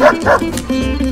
Ha ha!